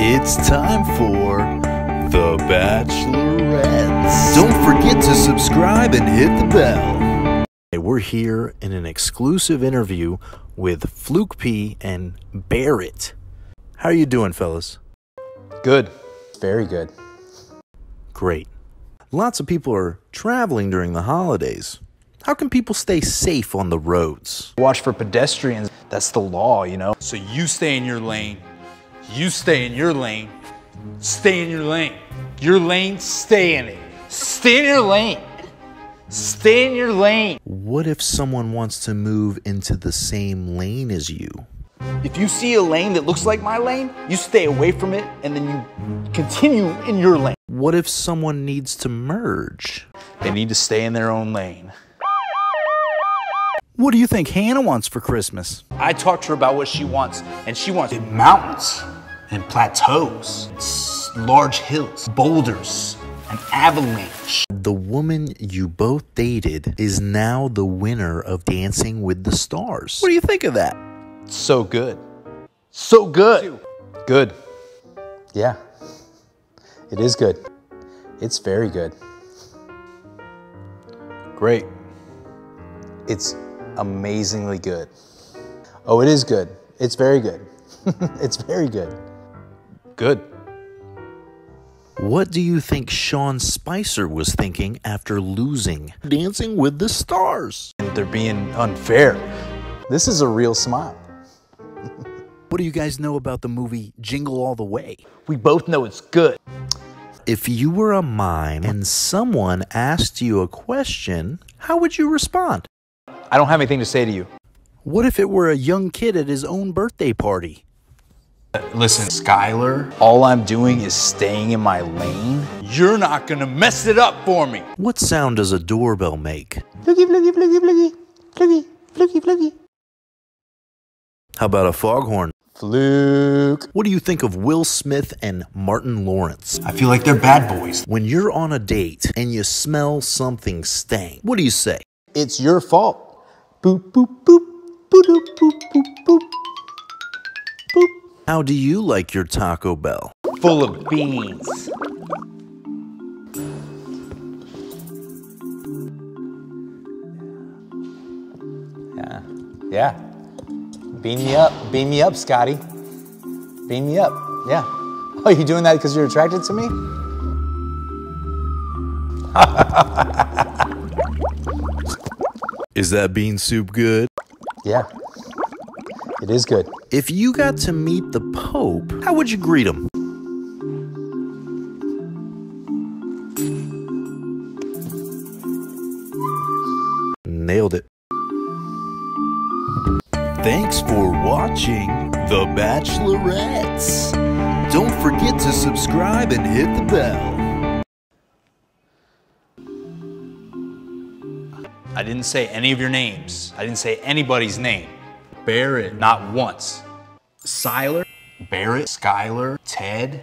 It's time for The Bachelorettes. Don't forget to subscribe and hit the bell. Hey, we're here in an exclusive interview with Fluke P and Barrett. How are you doing, fellas? Good. Very good. Great. Lots of people are traveling during the holidays. How can people stay safe on the roads? Watch for pedestrians. That's the law, you know? So you stay in your lane. You stay in your lane. Stay in your lane. Your lane, stay in it. Stay in your lane. Stay in your lane. What if someone wants to move into the same lane as you? If you see a lane that looks like my lane, you stay away from it and then you continue in your lane. What if someone needs to merge? They need to stay in their own lane. What do you think Hannah wants for Christmas? I talked to her about what she wants, and she wants mountains and plateaus, large hills, boulders, an avalanche. The woman you both dated is now the winner of Dancing with the Stars. What do you think of that? So good. So good. Good. Yeah. It is good. It's very good. Great. It's amazingly good. Oh, it is good. It's very good. it's very good. Good. What do you think Sean Spicer was thinking after losing Dancing with the Stars? They're being unfair. This is a real smile. What do you guys know about the movie Jingle All the Way? We both know it's good. If you were a mime and someone asked you a question, how would you respond? I don't have anything to say to you. What if it were a young kid at his own birthday party? Listen, Skylar, All I'm doing is staying in my lane. you're not gonna mess it up for me. What sound does a doorbell make? Fluggy, fluggy, fluggy, fluggy, fluggy, fluggy, fluggy. How about a foghorn? Fluke. What do you think of Will Smith and Martin Lawrence? I feel like they're bad boys. When you're on a date and you smell something stank, what do you say? It's your fault. Boop, boop, boop, boop, boop, boop, boop, boop. Boop. How do you like your Taco Bell? Full of beans. Yeah. Yeah. Beam me up. Beam me up, Scotty. Beam me up. Yeah. Oh, you doing that because you're attracted to me? Is that bean soup good? Yeah. It is good. If you got to meet the Pope, how would you greet him? Nailed it. Thanks for watching The Bachelorettes. Don't forget to subscribe and hit the bell. I didn't say any of your names. I didn't say anybody's name. Barrett, not once. Siler, Barrett, Skylar, Ted,